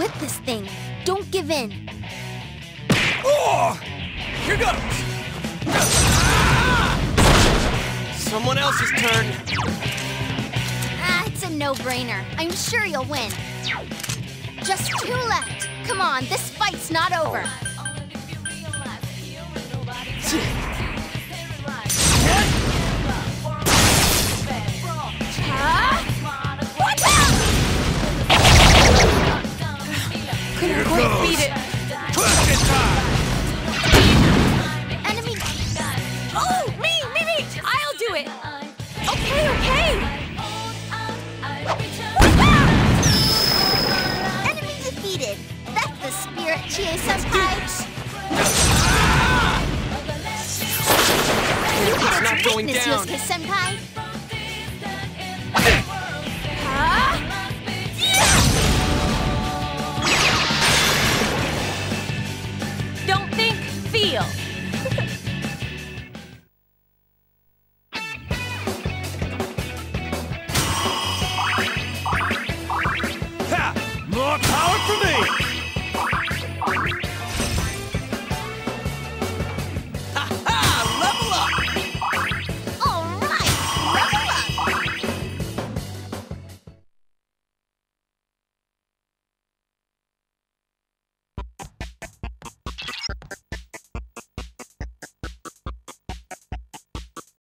anything. Don't give in. Oh! Here goes! Someone else's turn. Ah, it's a no-brainer. I'm sure you'll win. Just two left. Come on, this fight's not over. Beat it. Question time! Enemy. Oh, me, me, me! I'll do it. Okay, okay. Enemy defeated. That's the spirit, Chie-senpai. You It's not going down. Yosuke-senpai.